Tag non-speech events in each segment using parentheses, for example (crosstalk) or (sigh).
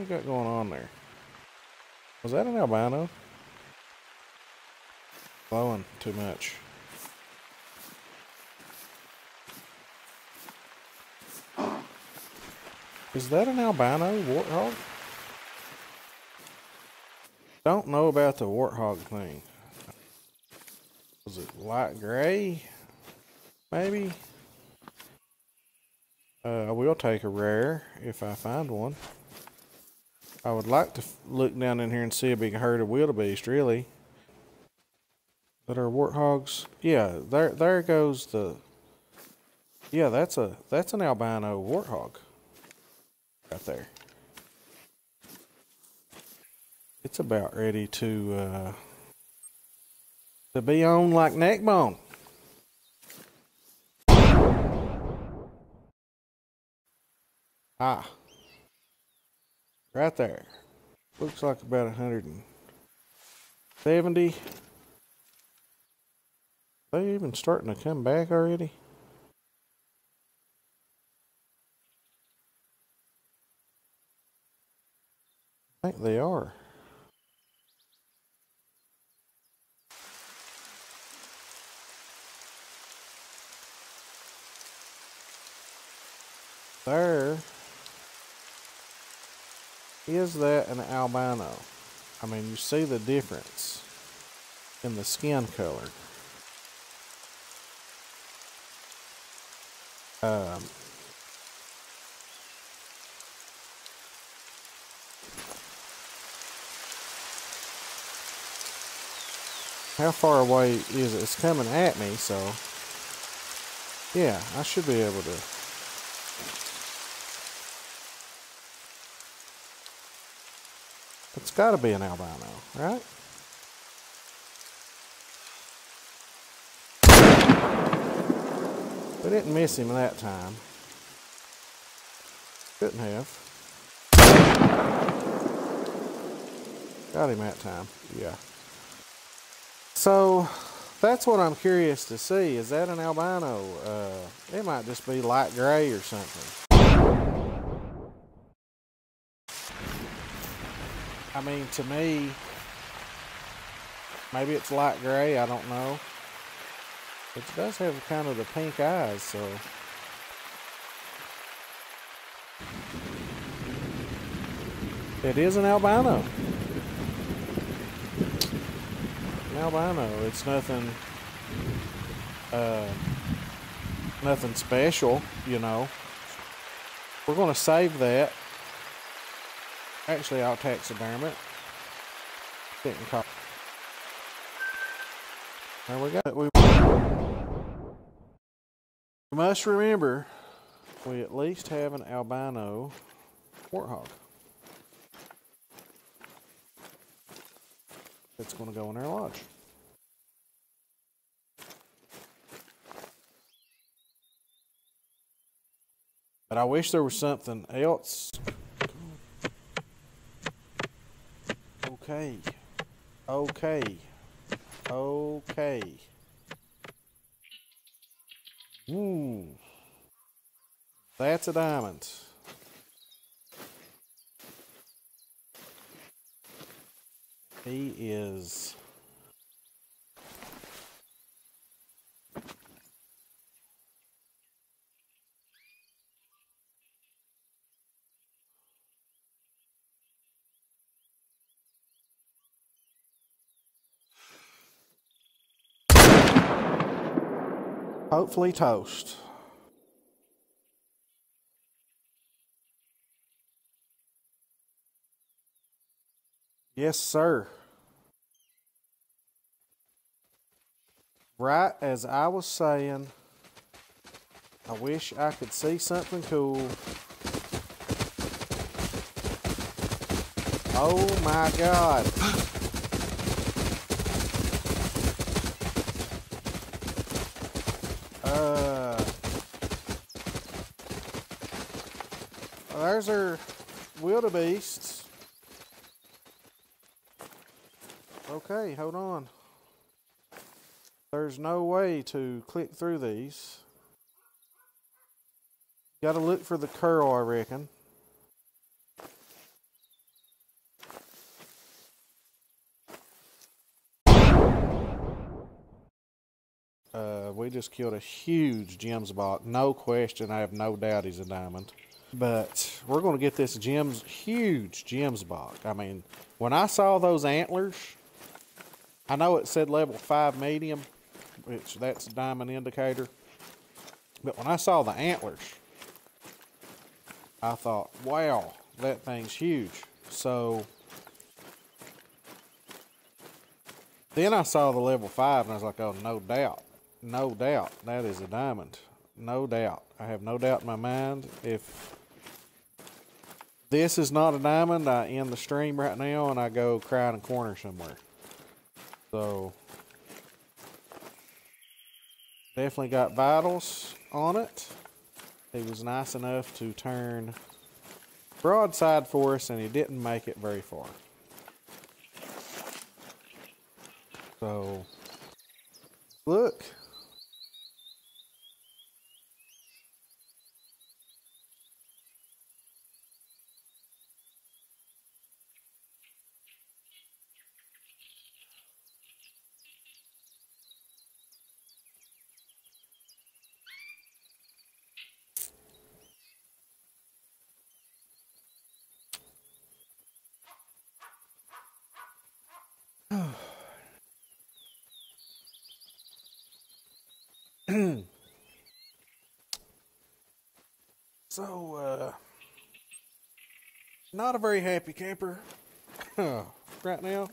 What you got going on there? Was that an albino? Blowing too much. Is that an albino warthog? Don't know about the warthog thing. Was it light gray? Maybe? Uh, I will take a rare if I find one. I would like to look down in here and see a big herd of wildebeest, really. That are warthogs. Yeah, there there goes the Yeah, that's a that's an albino warthog. Right there. It's about ready to uh to be on like neck bone. Ah. Right there. Looks like about 170. They even starting to come back already? I think they are. There. Is that an albino? I mean, you see the difference in the skin color. Um, how far away is it? It's coming at me, so yeah, I should be able to. It's got to be an albino, right? We didn't miss him that time. Couldn't have. Got him that time, yeah. So, that's what I'm curious to see. Is that an albino? Uh, it might just be light gray or something. I mean, to me, maybe it's light gray, I don't know. It does have kind of the pink eyes, so. It is an albino. An albino. It's nothing, uh, nothing special, you know. We're going to save that. Actually, I'll taxiderm it. There we go. We we must remember we at least have an albino warthog. That's going to go in our lodge. But I wish there was something else. Okay. Okay. Okay. Ooh. That's a diamond. He is. Hopefully toast. Yes, sir. Right as I was saying, I wish I could see something cool. Oh my God. (gasps) (gasps) There's our wildebeests. Okay, hold on. There's no way to click through these. Got to look for the curl, I reckon. Uh, we just killed a huge gemsbok. No question, I have no doubt he's a diamond. But we're going to get this Gems, huge Gemsbok. I mean, when I saw those antlers, I know it said level 5 medium, which that's a diamond indicator. But when I saw the antlers, I thought, wow, that thing's huge. So then I saw the level 5 and I was like, oh, no doubt. No doubt. That is a diamond. No doubt. I have no doubt in my mind. If this is not a diamond, I end the stream right now and I go cry in a corner somewhere. So definitely got vitals on it. He was nice enough to turn broadside for us and he didn't make it very far. So look. (clears throat) so, uh, not a very happy camper right now.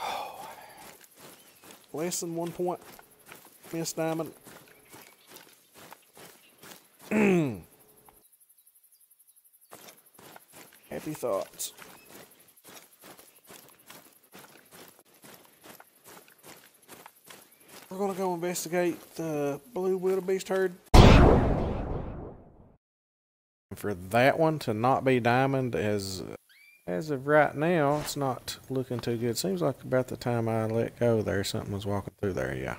(sighs) Less than one point, Miss Diamond. (clears throat) happy thoughts. We're gonna go investigate the blue wildebeest herd. For that one to not be diamond as as of right now, it's not looking too good. Seems like about the time I let go there, something was walking through there, yeah.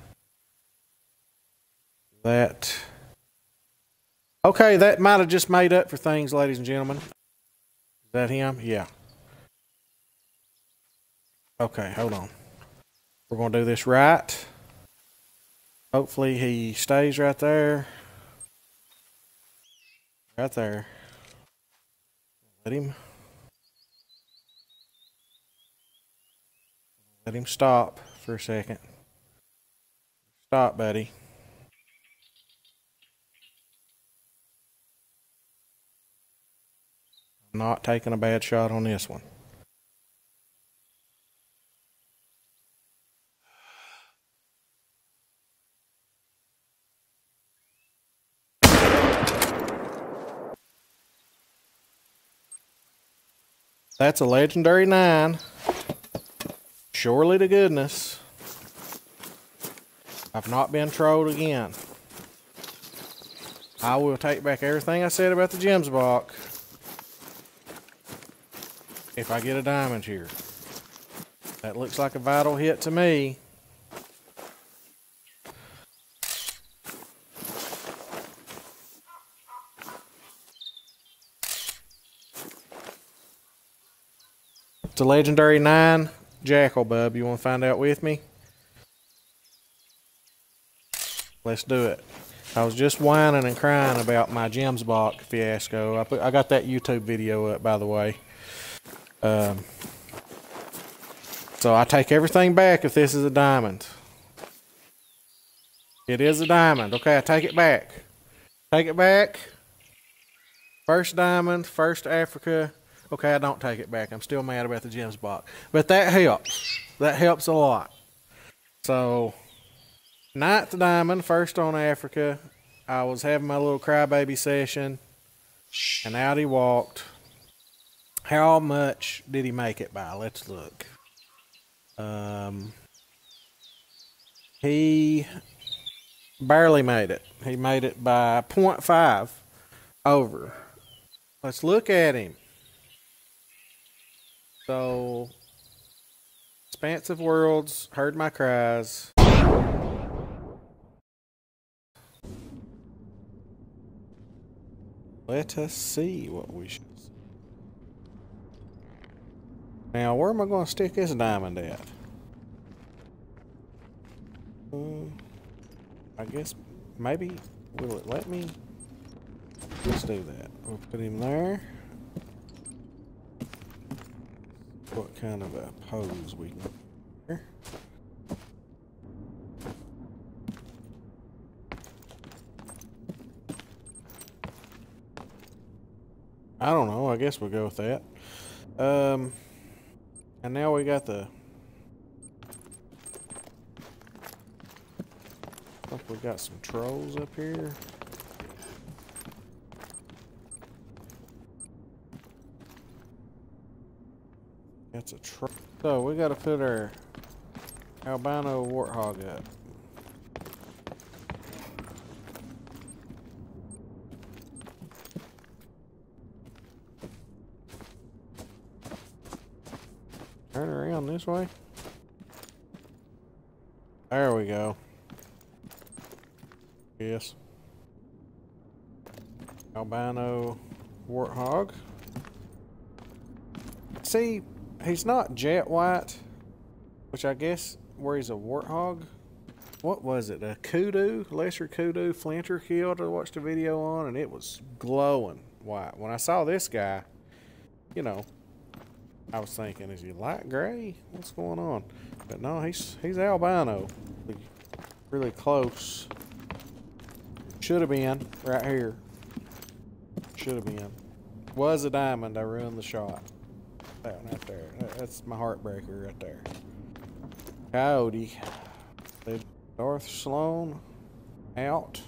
That Okay, that might have just made up for things, ladies and gentlemen. Is that him? Yeah. Okay, hold on. We're to do this right. Hopefully he stays right there. Right there. Let him. Let him stop for a second. Stop, buddy. I'm not taking a bad shot on this one. That's a legendary nine. Surely to goodness. I've not been trolled again. I will take back everything I said about the gemsbok if I get a diamond here. That looks like a vital hit to me. A legendary 9 Jackal Bub. You want to find out with me? Let's do it. I was just whining and crying about my gemsbok fiasco. I, put, I got that YouTube video up, by the way. Um, so I take everything back if this is a diamond. It is a diamond. Okay, I take it back. Take it back. First diamond, first Africa, Okay, I don't take it back. I'm still mad about the gemsbok. But that helps. That helps a lot. So, ninth diamond, first on Africa. I was having my little crybaby session, and out he walked. How much did he make it by? Let's look. Um, he barely made it. He made it by 0.5 over. Let's look at him. So, expansive worlds, heard my cries. Let us see what we should see. Now, where am I going to stick this diamond at? Uh, I guess maybe will it let me? Let's do that. We'll put him there. What kind of a pose we can here. I don't know. I guess we'll go with that. Um, and now we got the. Look, we got some trolls up here. That's a troll. So we got to put our albino warthog up. Turn around this way. There we go. Yes. Albino warthog. See, he's not jet white, which I guess where he's a warthog. What was it? A kudu, lesser kudu flinter killed. I watched a video on, and it was glowing white. When I saw this guy, you know, I was thinking, is he light gray? What's going on? But no, he's he's albino. Really, really close. Should have been right here. Should have been. Was a diamond. I ruined the shot. That one right there. That's my heartbreaker right there. Coyote. Darth Slone out.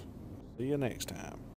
See you next time.